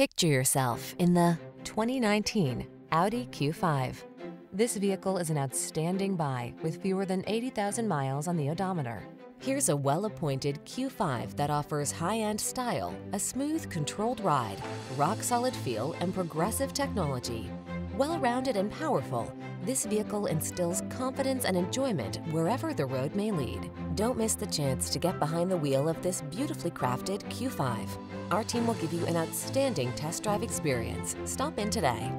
Picture yourself in the 2019 Audi Q5. This vehicle is an outstanding buy with fewer than 80,000 miles on the odometer. Here's a well-appointed Q5 that offers high-end style, a smooth, controlled ride, rock-solid feel, and progressive technology. Well-rounded and powerful, this vehicle instills confidence and enjoyment wherever the road may lead. Don't miss the chance to get behind the wheel of this beautifully crafted Q5. Our team will give you an outstanding test drive experience. Stop in today.